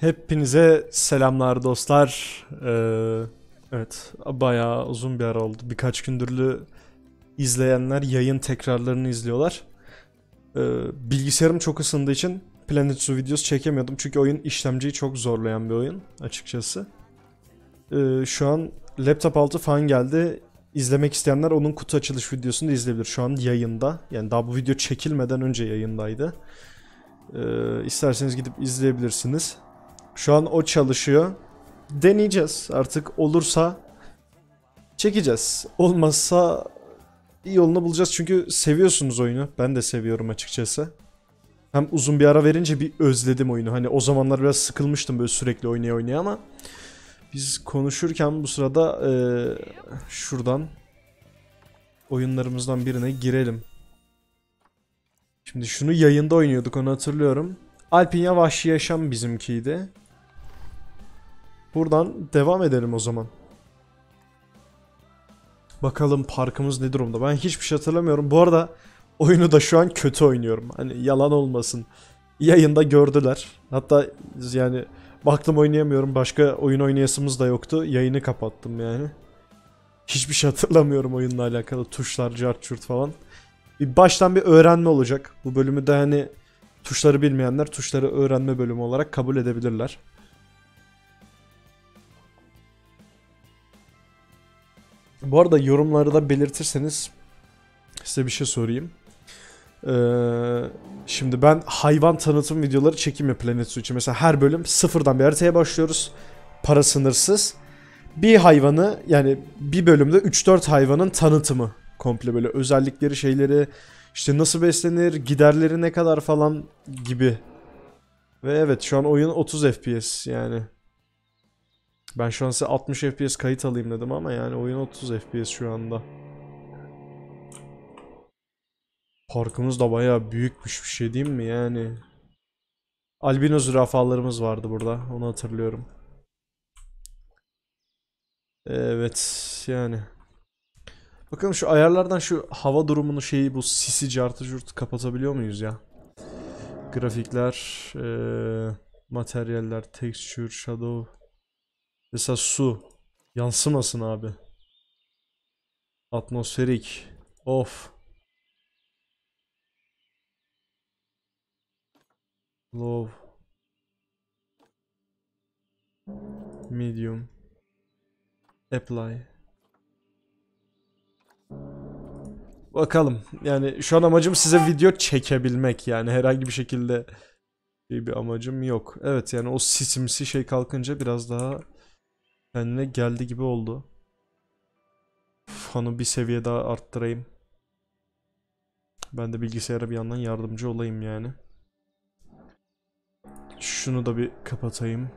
Hepinize selamlar dostlar. Ee, evet bayağı uzun bir ara oldu. Birkaç gündürlü izleyenler yayın tekrarlarını izliyorlar. Ee, bilgisayarım çok ısındığı için Planet Zoo videosu çekemiyordum. Çünkü oyun işlemciyi çok zorlayan bir oyun açıkçası. Ee, şu an laptop altı falan geldi. İzlemek isteyenler onun kutu açılış videosunu da izleyebilir. Şu an yayında. Yani daha bu video çekilmeden önce yayındaydı. Ee, isterseniz gidip izleyebilirsiniz. Şu an o çalışıyor. Deneyeceğiz. Artık olursa çekeceğiz. Olmazsa bir yolunu bulacağız. Çünkü seviyorsunuz oyunu. Ben de seviyorum açıkçası. Hem uzun bir ara verince bir özledim oyunu. Hani o zamanlar biraz sıkılmıştım böyle sürekli oynaya oynaya ama biz konuşurken bu sırada eee, şuradan oyunlarımızdan birine girelim. Şimdi şunu yayında oynuyorduk onu hatırlıyorum. Alpinya Vahşi Yaşam bizimkiydi. Buradan devam edelim o zaman. Bakalım parkımız ne durumda. Ben hiçbir şey hatırlamıyorum. Bu arada oyunu da şu an kötü oynuyorum. Hani yalan olmasın. Yayında gördüler. Hatta yani baktım oynayamıyorum. Başka oyun oynayasımız da yoktu. Yayını kapattım yani. Hiçbir şey hatırlamıyorum oyunla alakalı. Tuşlar, cart falan. Bir baştan bir öğrenme olacak. Bu bölümü de hani tuşları bilmeyenler tuşları öğrenme bölümü olarak kabul edebilirler. Bu arada yorumları da belirtirseniz size bir şey sorayım. Ee, şimdi ben hayvan tanıtım videoları çekim ya Planet Zoo için. Mesela her bölüm sıfırdan bir haritaya başlıyoruz. Para sınırsız. Bir hayvanı yani bir bölümde 3-4 hayvanın tanıtımı. Komple böyle özellikleri şeyleri işte nasıl beslenir giderleri ne kadar falan gibi. Ve evet şu an oyun 30 FPS yani. Ben şu an size 60 FPS kayıt alayım dedim ama yani oyun 30 FPS şu anda. Parkımız da bayağı büyükmüş bir şey değil mi yani? Albino zürafalarımız vardı burada. Onu hatırlıyorum. Evet yani. Bakalım şu ayarlardan şu hava durumunu şeyi bu sisi cartı curt kapatabiliyor muyuz ya? Grafikler, eee, materyaller, texture, shadow. Mesela su. Yansımasın abi. Atmosferik. Of. Low. Medium. Apply. Bakalım. Yani şu an amacım size video çekebilmek yani herhangi bir şekilde şey bir amacım yok. Evet yani o sisimsi şey kalkınca biraz daha kendine geldi gibi oldu. Fanı bir seviye daha arttırayım. Ben de bilgisayara bir yandan yardımcı olayım yani. Şunu da bir kapatayım.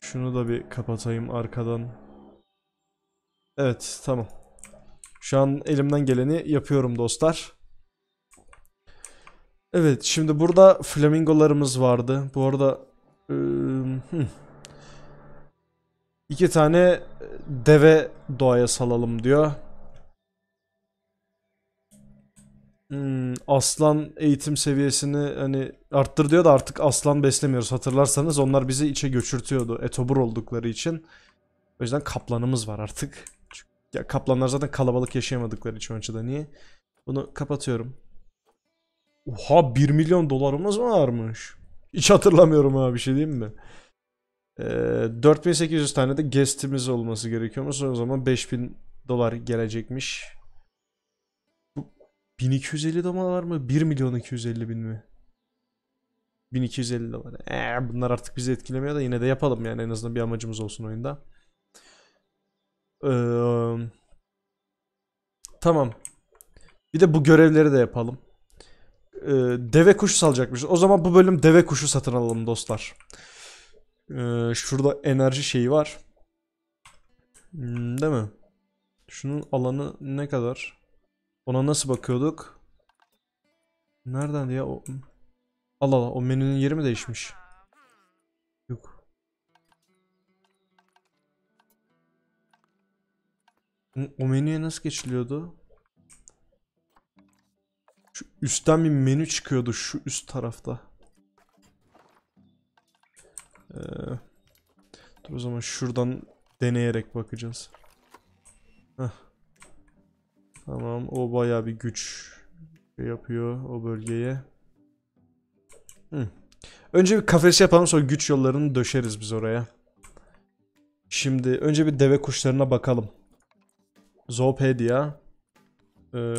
Şunu da bir kapatayım arkadan. Evet tamam. Şu an elimden geleni yapıyorum dostlar. Evet şimdi burada flamingolarımız vardı. Bu arada ıı, hı. İki tane deve doğaya salalım diyor. Hmm, aslan eğitim seviyesini hani arttır diyor da artık aslan beslemiyoruz. Hatırlarsanız onlar bizi içe göçürtüyordu. Etobur oldukları için. O yüzden kaplanımız var artık. Ya kaplanlar zaten kalabalık yaşayamadıkları için o açıdan iyi. Bunu kapatıyorum. Oha 1 milyon dolarımız mı varmış? Hiç hatırlamıyorum ha bir şey diyeyim mi? Ee, 4800 tane de guest'imiz olması gerekiyormuş. O zaman 5000 dolar gelecekmiş. Bu 1250 dolar mı? 1 milyon 250 bin mi? 1250 dolar. Ee, bunlar artık bizi etkilemiyor da yine de yapalım yani en azından bir amacımız olsun oyunda. Ee, tamam. Bir de bu görevleri de yapalım. Ee, deve kuşu salacakmış. O zaman bu bölüm deve kuşu satın alalım dostlar. Ee, şurada enerji şeyi var. Hmm, değil mi? Şunun alanı ne kadar? Ona nasıl bakıyorduk? Nereden ya o? Allah Allah o menünün yeri mi değişmiş? Yok. O menüye nasıl geçiliyordu? Şu üstten bir menü çıkıyordu şu üst tarafta. Ee, dur o zaman şuradan deneyerek bakacağız. Heh. Tamam o baya bir güç şey yapıyor o bölgeye. Hı. Önce bir kafes yapalım sonra güç yollarını döşeriz biz oraya. Şimdi önce bir deve kuşlarına bakalım. Zoopedia. Ee,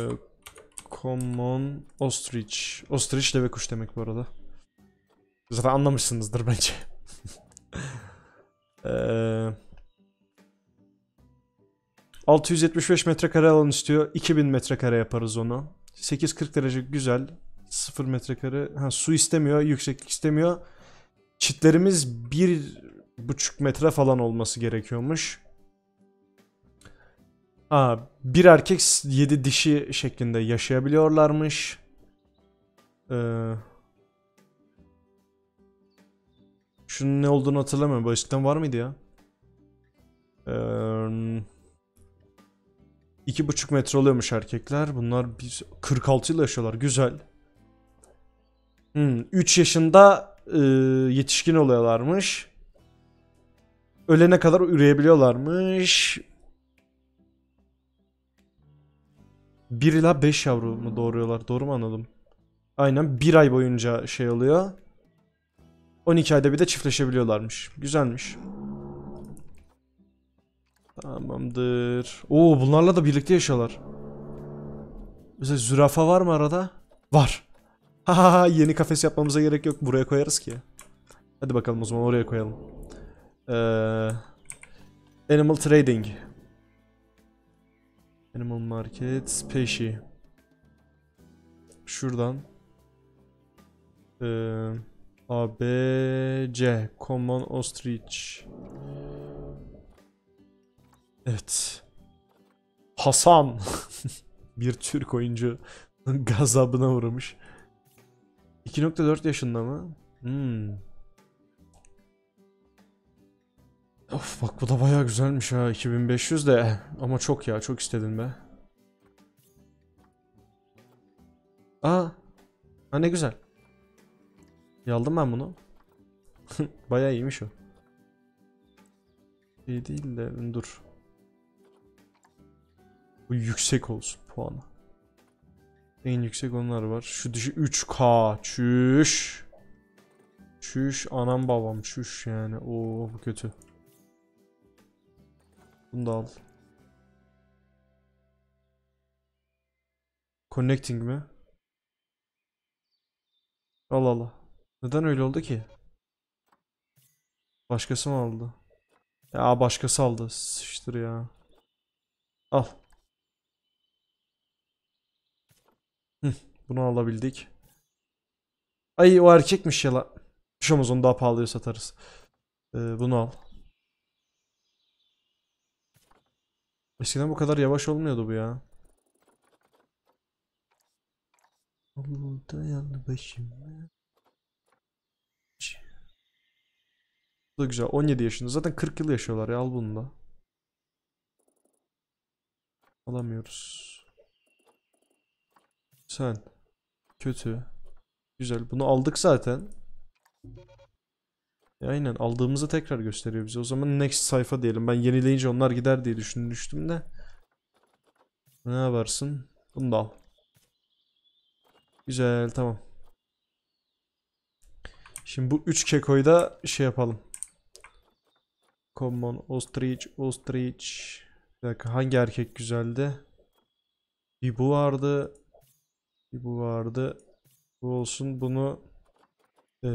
common Ostrich. Ostrich deve kuş demek bu arada. Zaten anlamışsınızdır bence. Ee, 675 metrekare alan istiyor. 2000 metrekare yaparız onu. 840 derece güzel. 0 metrekare. Ha, su istemiyor. Yükseklik istemiyor. Çitlerimiz 1,5 metre falan olması gerekiyormuş. Ha, bir erkek 7 dişi şeklinde yaşayabiliyorlarmış. Ee, şunun ne olduğunu hatırlamıyorum. Eskiden var mıydı ya? Ee, iki buçuk metre oluyormuş erkekler. Bunlar biz 46 yıl yaşıyorlar. Güzel. Hmm, 3 yaşında e, yetişkin oluyorlarmış. Ölene kadar üreyebiliyorlarmış. 1 ila 5 yavru mu doğuruyorlar? Doğru mu anladım? Aynen 1 ay boyunca şey oluyor. 12 ayda bir de çiftleşebiliyorlarmış. Güzelmiş. Tamamdır. Oo bunlarla da birlikte yaşıyorlar. Mesela zürafa var mı arada? Var. Haha yeni kafes yapmamıza gerek yok. Buraya koyarız ki. Hadi bakalım o zaman oraya koyalım. Ee, animal trading. Animal market. Species. Şuradan. Ee, A, B, C. Common Ostrich. Evet. Hasan. bir Türk oyuncu gazabına uğramış. 2.4 yaşında mı? Hmm. Of bak bu da bayağı güzelmiş ha 2500 de ama çok ya çok istedim be. Aa. Ha ne güzel. Yaldım ben bunu. bayağı iyiymiş o. İyi değil de dur. Bu yüksek olsun puanı. En yüksek onlar var. Şu dışı 3K. Çüş. Çüş anam babam çüş yani. Oo bu kötü. Bunu da al. Connecting mi? Allah Allah. Neden öyle oldu ki? Başkası mı aldı? Ya başkası aldı. Sıçtır ya. Al. Hı, bunu alabildik. Ay o erkekmiş ya la. Düşemez onu daha pahalıya satarız. Ee, bunu al. Eskiden bu kadar yavaş olmuyordu bu ya. Burada yanı başım. Bu da güzel. 17 yaşında. Zaten 40 yıl yaşıyorlar ya. Al bunu da. Alamıyoruz. Sen. Kötü. Güzel. Bunu aldık zaten. E, aynen. Aldığımızı tekrar gösteriyor bize. O zaman next sayfa diyelim. Ben yenileyince onlar gider diye düşünmüştüm de. Ne yaparsın? Bunu da al. Güzel. Tamam. Şimdi bu 3 kekoyu da şey yapalım. Common, Ostrich, Ostrich. Bir dakika hangi erkek güzeldi? Bir bu vardı. Bir bu vardı. Bu olsun. Bunu ee,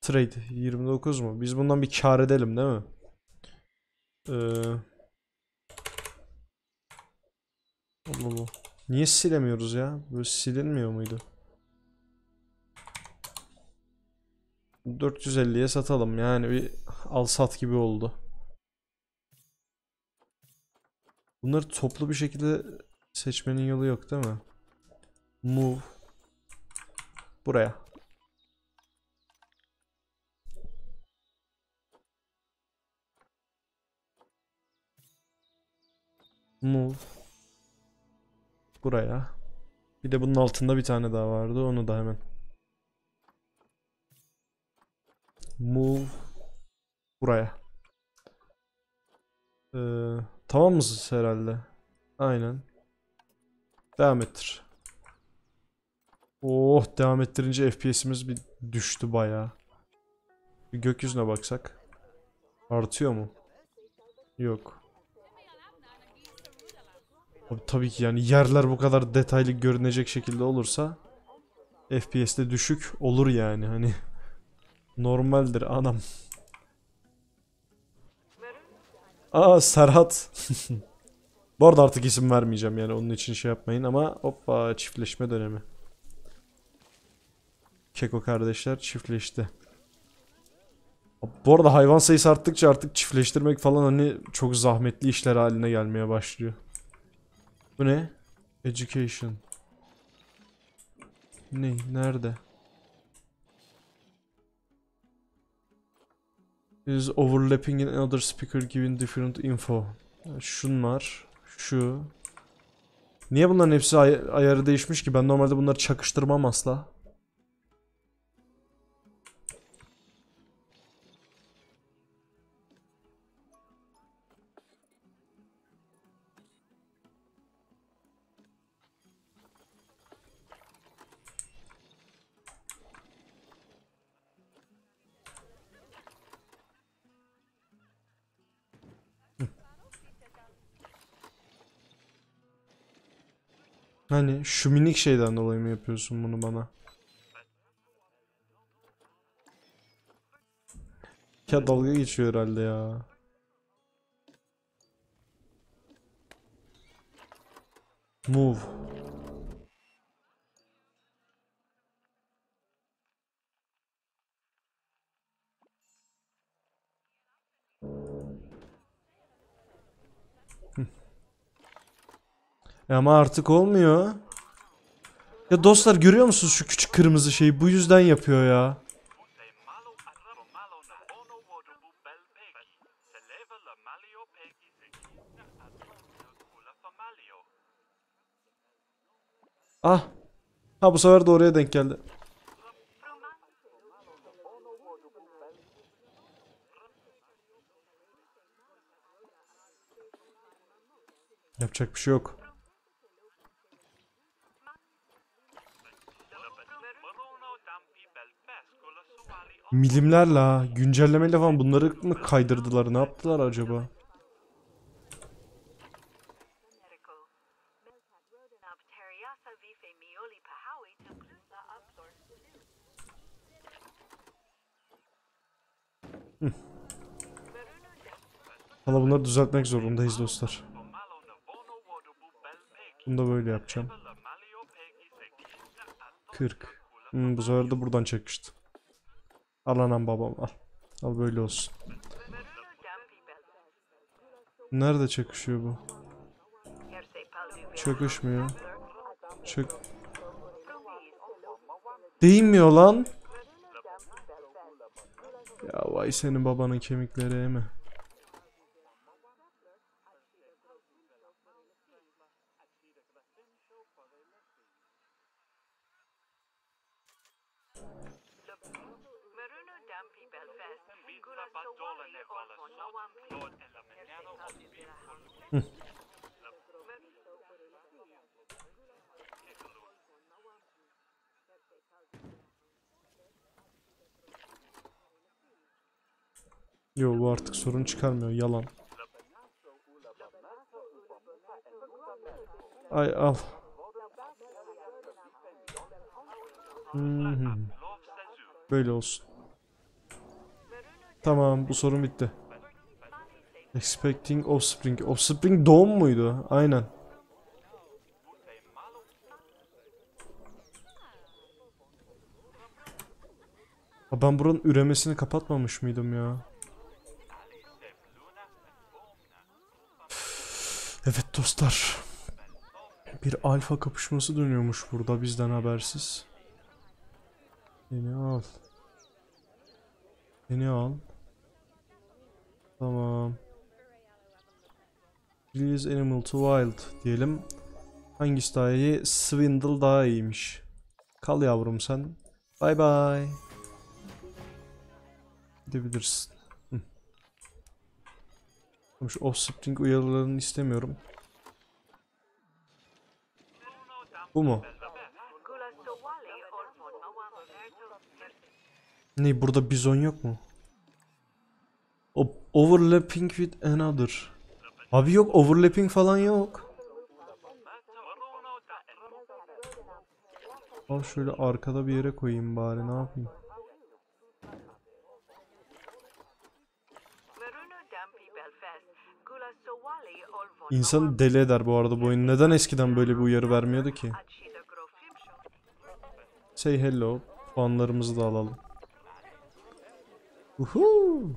trade 29 mu? Biz bundan bir kar edelim değil mi? Ee, Allah Allah. Niye silemiyoruz ya? Böyle silinmiyor muydu? 450'ye satalım. Yani bir al sat gibi oldu. Bunları toplu bir şekilde seçmenin yolu yok değil mi? Move. Buraya. Move. Buraya. Bir de bunun altında bir tane daha vardı. Onu da hemen. Move buraya. Ee, tamam mısınız herhalde? Aynen. Devam ettir. Oh devam ettirince FPS'imiz bir düştü bayağı. Bir gökyüzüne baksak. Artıyor mu? Yok. Abi, tabii ki yani yerler bu kadar detaylı görünecek şekilde olursa FPS'de düşük olur yani hani. Normaldir anam. Aa Serhat. Bu arada artık isim vermeyeceğim yani onun için şey yapmayın ama hoppa çiftleşme dönemi. Keko kardeşler çiftleşti. Bu arada hayvan sayısı arttıkça artık çiftleştirmek falan hani çok zahmetli işler haline gelmeye başlıyor. Bu ne? Education. Ne? Nerede? Is overlapping in another speaker giving different info. Şunlar. Şu. Niye bunların hepsi ay- ayarı değişmiş ki? Ben normalde bunları çakıştırmam asla. Hani şu minik şeyden dolayı mı yapıyorsun bunu bana? Ya dalga geçiyor herhalde ya. Move. Ama artık olmuyor. Ya dostlar görüyor musunuz şu küçük kırmızı şeyi? Bu yüzden yapıyor ya. Ah. Ha bu sefer de oraya denk geldi. Yapacak bir şey yok. Milimlerle ha. Güncellemeyle falan bunları mı kaydırdılar? Ne yaptılar acaba? Valla bunları düzeltmek zorundayız dostlar. Bunu da böyle yapacağım. La malio pegi se kina adrona 40. Hmm, bu sefer de buradan çekişti. Al anam babam al. Al böyle olsun. Nerede çakışıyor bu? Çakışmıyor. Çak... Değmiyor lan. Ya vay senin babanın kemikleri mi? Yo bu artık sorun çıkarmıyor yalan. Ay al. Mhm. Böyle olsun. Tamam bu sorun bitti. Expecting offspring. Offspring doğum muydu? Aynen. Ben buranın üremesini kapatmamış mıydım ya? Evet dostlar. Bir alfa kapışması dönüyormuş burada bizden habersiz. Beni al. Beni al. Tamam. Release animal to wild diyelim. Hangisi daha iyi? Swindle daha iyiymiş. Kal yavrum sen. Bay bay. Gidebilirsin. Şu offspring uyarılarını istemiyorum. Bu mu? Ne burada bizon yok mu? O overlapping with another. Abi yok overlapping falan yok. Al şöyle arkada bir yere koyayım bari ne yapayım? İnsanı deli eder bu arada bu oyun. Neden eskiden böyle bir uyarı vermiyordu ki? Say hello. Puanlarımızı da alalım. Uhu.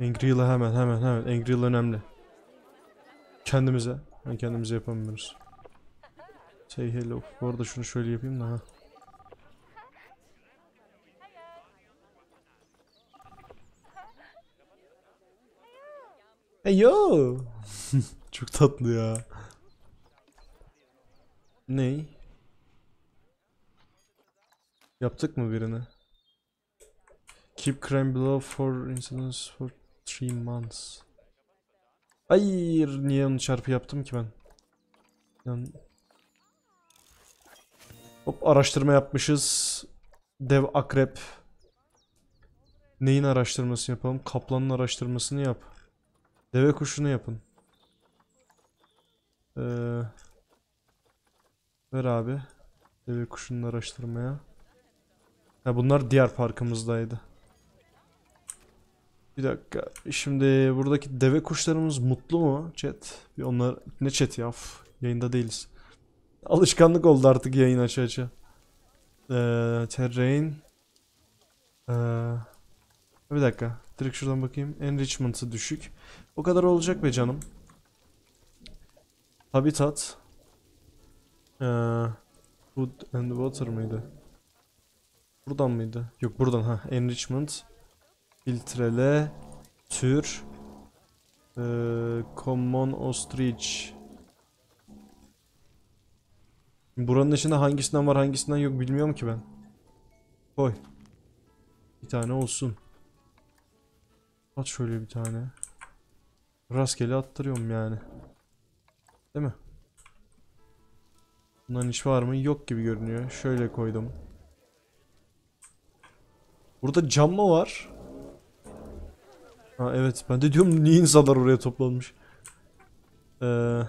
Angry Yıl'a hemen hemen hemen. Angry Yıl önemli. Kendimize. Ha, kendimize yapamıyoruz. Say hello. Bu arada şunu şöyle yapayım da ha. Hey yo. Çok tatlı ya. Ney? Yaptık mı birini? Keep crime below for incidents for 3 months. Hayır, niye onu çarpı yaptım ki ben? Yani... Hop araştırma yapmışız. Dev akrep. Neyin araştırmasını yapalım? Kaplanın araştırmasını yap. Deve kuşunu yapın. Ee, ver abi. Deve kuşunu araştırmaya. Ha bunlar diğer parkımızdaydı. Bir dakika. Şimdi buradaki deve kuşlarımız mutlu mu chat? Bir onlar ne chat ya? Uf, yayında değiliz. Alışkanlık oldu artık yayın aça aça. Ee, terrain. Ee, bir dakika. Direkt şuradan bakayım. Enrichment'ı düşük. O kadar olacak be canım. Habitat. Ee, food and water mıydı? Buradan mıydı? Yok buradan ha. Enrichment. Filtrele. Tür. Ee, common ostrich. Buranın içinde hangisinden var hangisinden yok bilmiyorum ki ben. Koy. Bir tane olsun. At şöyle bir tane. Rastgele attırıyorum yani. Değil mi? Bunların hiç var mı? Yok gibi görünüyor. Şöyle koydum. Burada cam mı var? Ha evet ben de diyorum niye insanlar oraya toplanmış. Ee,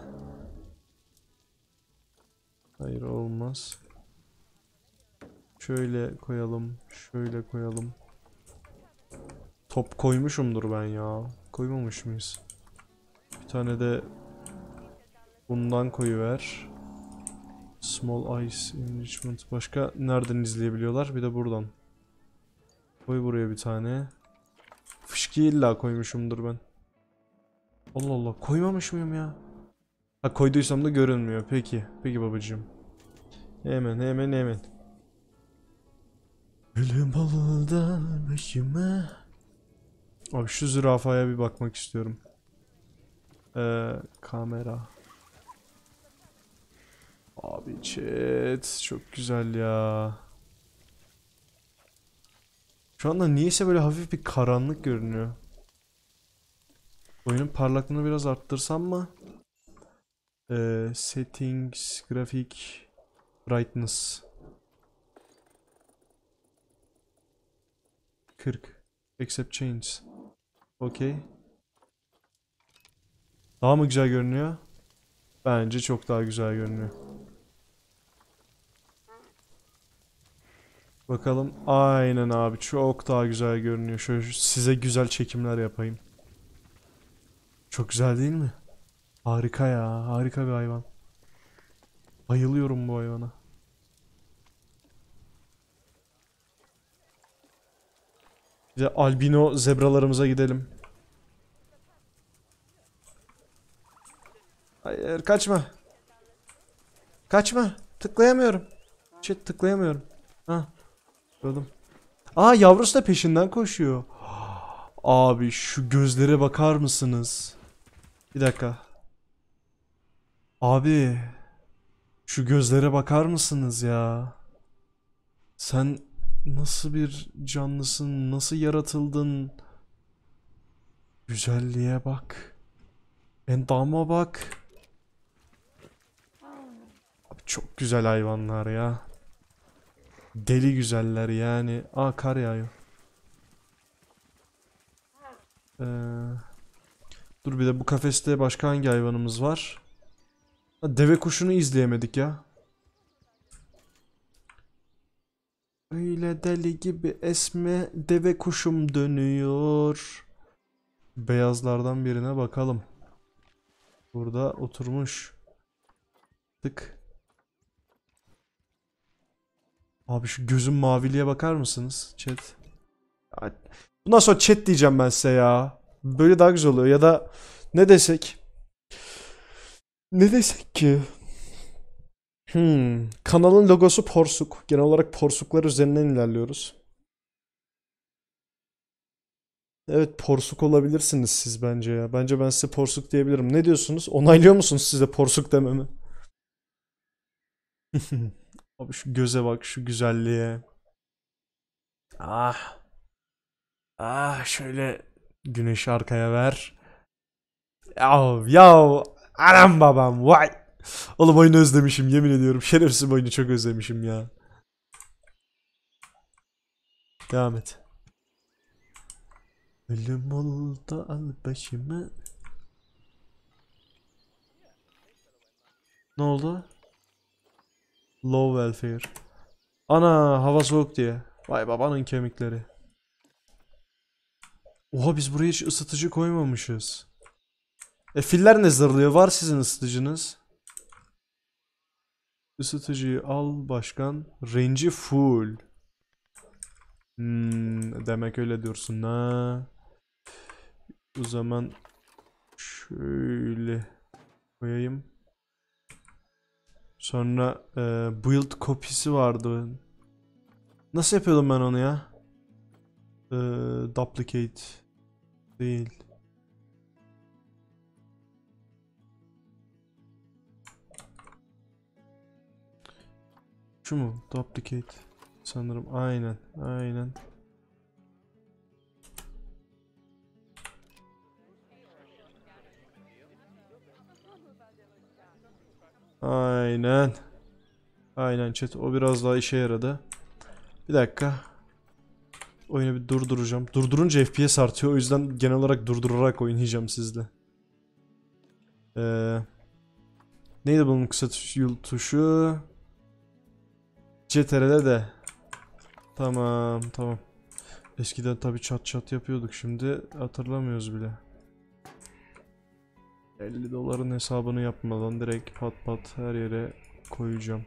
hayır olmaz. Şöyle koyalım. Şöyle koyalım. Top koymuşumdur ben ya. Koymamış mıyız? Bir tane de bundan koyuver. Small Ice Enrichment. Başka nereden izleyebiliyorlar? Bir de buradan. Koy buraya bir tane. Fışkı illa koymuşumdur ben. Allah Allah koymamış mıyım ya? Ha koyduysam da görünmüyor. Peki. Peki babacığım. Hemen hemen hemen. Ölüm oldu başıma. Abi şu zürafaya bir bakmak istiyorum. Ee, kamera. Abi chat çok güzel ya. Şu anda niyeyse böyle hafif bir karanlık görünüyor. Oyunun parlaklığını biraz arttırsam mı? Ee, settings, grafik, brightness. 40. Accept change. Okey. Daha mı güzel görünüyor? Bence çok daha güzel görünüyor. Bakalım. Aynen abi. Çok daha güzel görünüyor. Şöyle size güzel çekimler yapayım. Çok güzel değil mi? Harika ya. Harika bir hayvan. Bayılıyorum bu hayvana. Bir de albino zebralarımıza gidelim. Hayır kaçma. Kaçma. Tıklayamıyorum. Shit tıklayamıyorum. Ha. Tıkladım. Aa yavrusu da peşinden koşuyor. Abi şu gözlere bakar mısınız? Bir dakika. Abi şu gözlere bakar mısınız ya? Sen nasıl bir canlısın? Nasıl yaratıldın? Güzelliğe bak. Endama bak. Çok güzel hayvanlar ya. Deli güzeller yani. Aa kar yağıyor. Ee, dur bir de bu kafeste başka hangi hayvanımız var? Ha, deve kuşunu izleyemedik ya. Öyle deli gibi esme deve kuşum dönüyor. Beyazlardan birine bakalım. Burada oturmuş. Tık. Abi şu gözüm maviliğe bakar mısınız chat? Bundan sonra chat diyeceğim ben size ya. Böyle daha güzel oluyor ya da ne desek? Ne desek ki? Hmm. Kanalın logosu porsuk. Genel olarak porsuklar üzerinden ilerliyoruz. Evet porsuk olabilirsiniz siz bence ya. Bence ben size porsuk diyebilirim. Ne diyorsunuz? Onaylıyor musunuz size porsuk dememi? Abi şu göze bak, şu güzelliğe. Ah. Ah şöyle güneşi arkaya ver. Yav yav anam babam vay. Oğlum oyunu özlemişim yemin ediyorum. Şerefsiz oyunu çok özlemişim ya. Devam et. Ölüm oldu al başımı. Ne oldu? Low welfare. Ana hava soğuk diye. Vay babanın kemikleri. Oha biz buraya hiç ısıtıcı koymamışız. E filler ne zırlıyor? Var sizin ısıtıcınız. Isıtıcıyı al başkan. Range'i full. Hmm, demek öyle diyorsun ha. O zaman şöyle koyayım. Sonra e, build kopisi vardı. Nasıl yapıyordum ben onu ya? E, duplicate değil. Şu mu? Duplicate. Sanırım aynen. Aynen. Aynen. Aynen chat. O biraz daha işe yaradı. Bir dakika. Oyunu bir durduracağım. Durdurunca FPS artıyor. O yüzden genel olarak durdurarak oynayacağım sizle. Ee, neydi bunun kısa tuş- tuşu? CTRL de. Tamam tamam. Eskiden tabi çat çat yapıyorduk. Şimdi hatırlamıyoruz bile. 50 doların hesabını yapmadan direkt pat pat her yere koyacağım.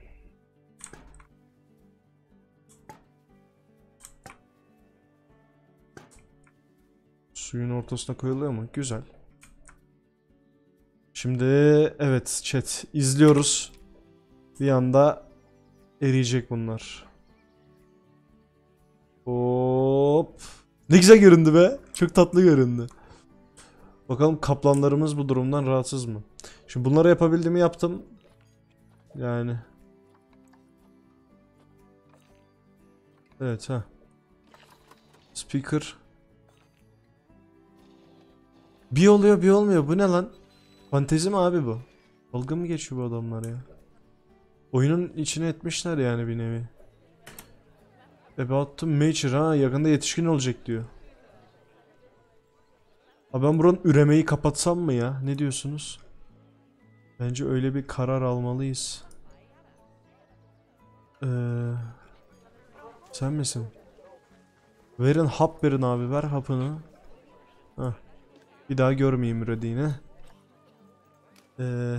Suyun ortasına koyuluyor mu? Güzel. Şimdi evet chat izliyoruz. Bir anda eriyecek bunlar. Hop. Ne güzel göründü be. Çok tatlı göründü. Bakalım kaplanlarımız bu durumdan rahatsız mı? Şimdi bunları yapabildiğimi yaptım. Yani. Evet ha. Speaker. Bir oluyor bir olmuyor. Bu ne lan? Fantezi mi abi bu? Dalga mı geçiyor bu adamlar ya? Oyunun içine etmişler yani bir nevi. About to mature ha yakında yetişkin olacak diyor. Abi ben buranın üremeyi kapatsam mı ya? Ne diyorsunuz? Bence öyle bir karar almalıyız. Ee, sen misin? Verin hap verin abi ver hapını. Hah. Bir daha görmeyeyim ürediğini. Ee,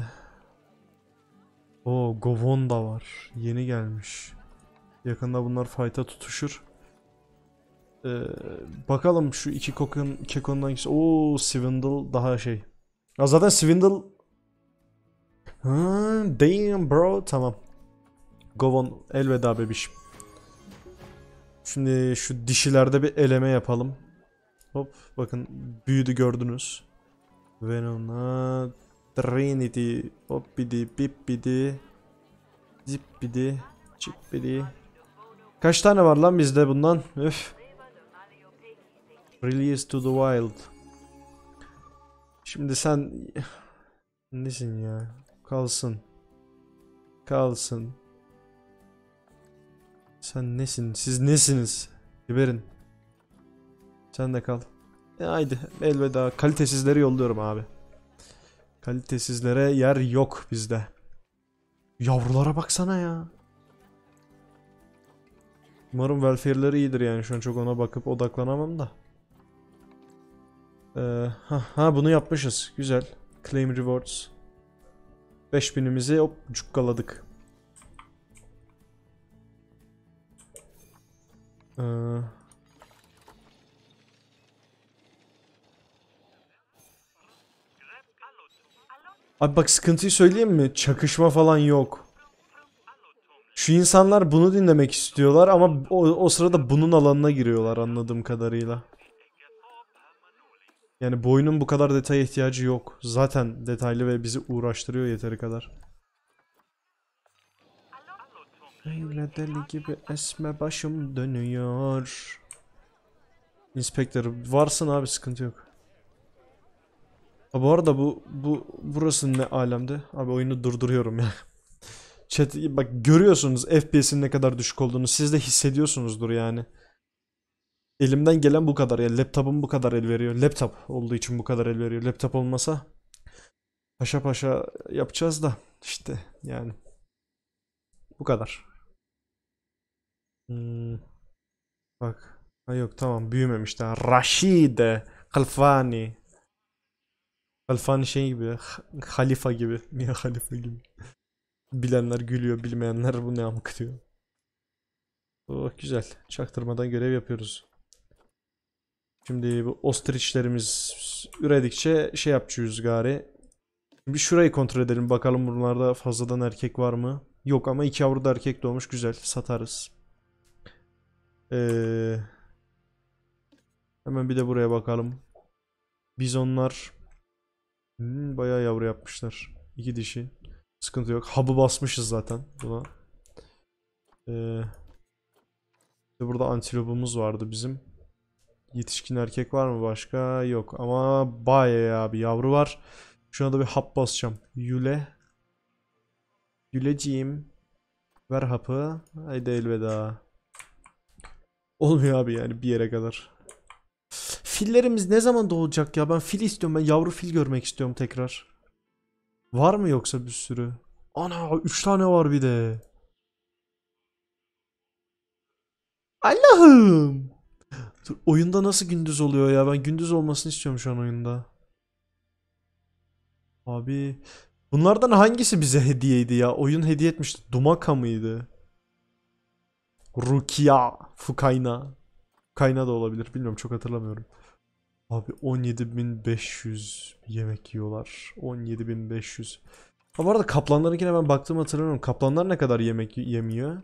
o Govon da var. Yeni gelmiş. Yakında bunlar fight'a tutuşur. Ee, bakalım şu iki kokun kekonun hangisi? Oo Swindle daha şey. Ya zaten Swindle Ha, damn bro tamam. Govon elveda bebişim. Şimdi şu dişilerde bir eleme yapalım. Hop bakın büyüdü gördünüz. Venona Trinity Hoppidi bippidi Zippidi Chippidi Kaç tane var lan bizde bundan? Üf. Release to the wild. Şimdi sen nesin ya? Kalsın. Kalsın. Sen nesin? Siz nesiniz? Geberin. Sen de kal. E haydi elveda. Kalitesizleri yolluyorum abi. Kalitesizlere yer yok bizde. Yavrulara baksana ya. Umarım welfare'leri iyidir yani şu an çok ona bakıp odaklanamam da. Ee, ha, bunu yapmışız. Güzel. Claim rewards. 5000'imizi hop cukkaladık. Ee, Abi bak sıkıntıyı söyleyeyim mi? Çakışma falan yok. Şu insanlar bunu dinlemek istiyorlar ama o, o sırada bunun alanına giriyorlar anladığım kadarıyla. Yani bu oyunun bu kadar detaya ihtiyacı yok. Zaten detaylı ve bizi uğraştırıyor yeteri kadar. Öyle deli gibi esme başım dönüyor. Inspector varsın abi sıkıntı yok. Ha bu arada bu bu burası ne alemde? Abi oyunu durduruyorum ya. Chat bak görüyorsunuz FPS'in ne kadar düşük olduğunu. Siz de hissediyorsunuzdur yani. Elimden gelen bu kadar. Yani laptopum bu kadar el veriyor. Laptop olduğu için bu kadar el veriyor. Laptop olmasa paşa paşa yapacağız da işte yani. Bu kadar. Hmm. Bak. Ha yok tamam büyümemiş daha. Raşide Kalfani. Kalfani şey gibi. ha- Halifa gibi. Niye halifa gibi? Bilenler gülüyor, bilmeyenler bu ne amık diyor. Oh güzel. Çaktırmadan görev yapıyoruz. Şimdi bu ostriçlerimiz üredikçe şey yapacağız gari. Bir şurayı kontrol edelim bakalım bunlarda fazladan erkek var mı? Yok ama iki yavru da erkek doğmuş güzel satarız. Ee, hemen bir de buraya bakalım. Bizonlar hmm, bayağı yavru yapmışlar. İki dişi. Sıkıntı yok. Hub'ı basmışız zaten buna. Ee, burada antilopumuz vardı bizim. Yetişkin erkek var mı başka? Yok ama bayağı bir yavru var. Şu anda bir hap basacağım. Yule. Yuleciğim. Ver hapı. Haydi elveda. Olmuyor abi yani bir yere kadar. Fillerimiz ne zaman doğacak ya? Ben fil istiyorum. Ben yavru fil görmek istiyorum tekrar. Var mı yoksa bir sürü? Ana 3 tane var bir de. Allah'ım. Dur, oyunda nasıl gündüz oluyor ya? Ben gündüz olmasını istiyorum şu an oyunda. Abi bunlardan hangisi bize hediyeydi ya? Oyun hediye etmişti. Dumaka mıydı? Rukia, Fukayna. Fukayna da olabilir. Bilmiyorum çok hatırlamıyorum. Abi 17.500 yemek yiyorlar. 17.500. Ha bu arada kaplanlarınkine ben baktığımı hatırlamıyorum. Kaplanlar ne kadar yemek yemiyor?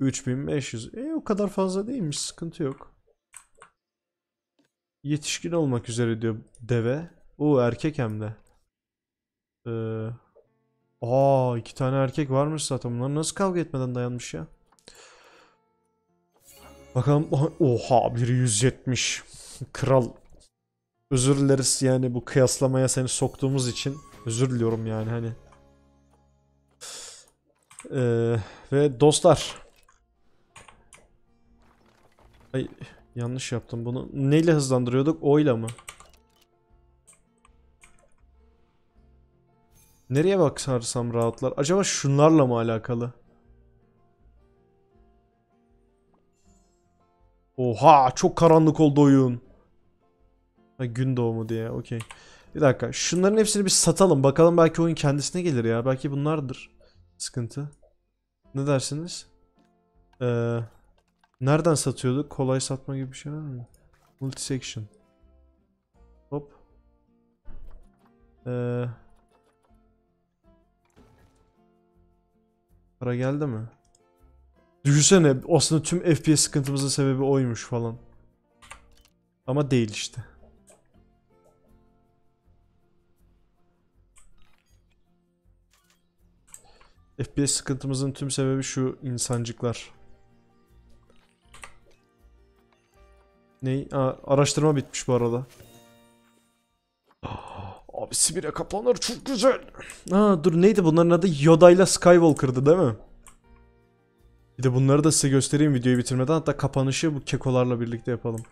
3500. E o kadar fazla değilmiş. Sıkıntı yok. Yetişkin olmak üzere diyor deve. O erkek hem de. Ee, aa iki tane erkek varmış zaten. Bunlar nasıl kavga etmeden dayanmış ya? Bakalım. Oha biri 170. Kral. Özür dileriz yani bu kıyaslamaya seni soktuğumuz için. Özür diliyorum yani hani. Ee, ve dostlar. Ay yanlış yaptım bunu. Neyle hızlandırıyorduk? Oyla mı? Nereye bakarsam rahatlar? Acaba şunlarla mı alakalı? Oha çok karanlık oldu oyun. Ha, gün doğumu diye okey. Bir dakika şunların hepsini bir satalım. Bakalım belki oyun kendisine gelir ya. Belki bunlardır. Sıkıntı. Ne dersiniz? Ee, nereden satıyorduk? Kolay satma gibi bir şey var mı? Multisection. Hop. Ee, para geldi mi? Düşünsene aslında tüm FPS sıkıntımızın sebebi oymuş falan. Ama değil işte. FPS sıkıntımızın tüm sebebi şu insancıklar. Ne? Araştırma bitmiş bu arada. Abi Sibirya kaplanları çok güzel. Aa dur neydi bunların adı? Yoda ile Skywalker'dı değil mi? Bir de bunları da size göstereyim videoyu bitirmeden. Hatta kapanışı bu kekolarla birlikte yapalım.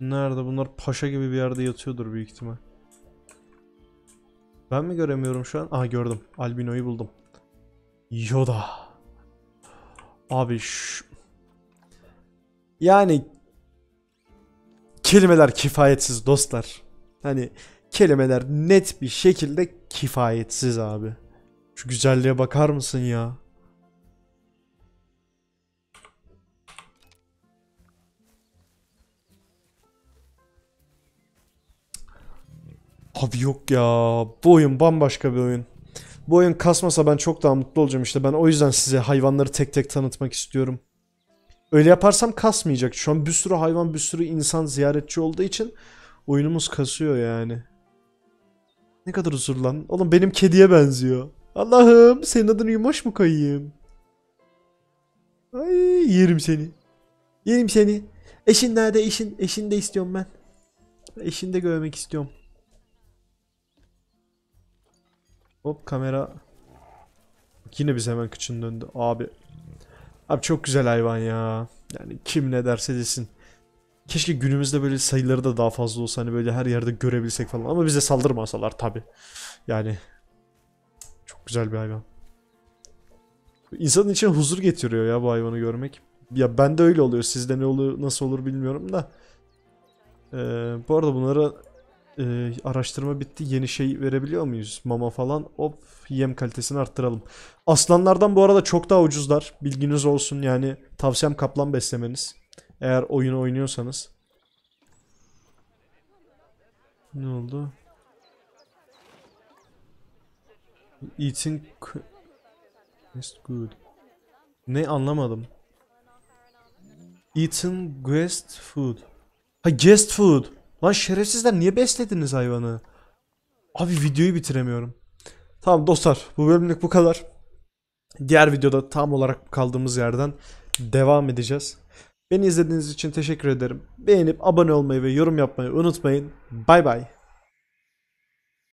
Nerede? Bunlar paşa gibi bir yerde yatıyordur büyük ihtimal. Ben mi göremiyorum şu an? Aha gördüm. Albino'yu buldum. Yoda. Abi şu... Yani kelimeler kifayetsiz dostlar. Hani kelimeler net bir şekilde kifayetsiz abi. Şu güzelliğe bakar mısın ya? Abi yok ya. Bu oyun bambaşka bir oyun. Bu oyun kasmasa ben çok daha mutlu olacağım işte. Ben o yüzden size hayvanları tek tek tanıtmak istiyorum. Öyle yaparsam kasmayacak. Şu an bir sürü hayvan, bir sürü insan ziyaretçi olduğu için oyunumuz kasıyor yani. Ne kadar huzur lan. Oğlum benim kediye benziyor. Allah'ım senin adını yumaş mı koyayım? Ay yerim seni. Yerim seni. Eşin nerede eşin? Eşini de istiyorum ben. Eşini de görmek istiyorum. Hop kamera. Yine biz hemen kıçın döndü. Abi. Abi çok güzel hayvan ya. Yani kim ne derse desin. Keşke günümüzde böyle sayıları da daha fazla olsa hani böyle her yerde görebilsek falan. Ama bize saldırmasalar tabi. Yani çok güzel bir hayvan. İnsanın içine huzur getiriyor ya bu hayvanı görmek. Ya bende öyle oluyor. Sizde ne oluyor, nasıl olur bilmiyorum da. Ee, bu arada bunlara e, araştırma bitti. Yeni şey verebiliyor muyuz? Mama falan. Hop yem kalitesini arttıralım. Aslanlardan bu arada çok daha ucuzlar. Bilginiz olsun yani tavsiyem kaplan beslemeniz. Eğer oyunu oynuyorsanız. Ne oldu? Eating is good. Ne anlamadım. Eating guest food. Ha guest food. Lan şerefsizler niye beslediniz hayvanı? Abi videoyu bitiremiyorum. Tamam dostlar bu bölümlük bu kadar. Diğer videoda tam olarak kaldığımız yerden devam edeceğiz. Beni izlediğiniz için teşekkür ederim. Beğenip abone olmayı ve yorum yapmayı unutmayın. Bay bay.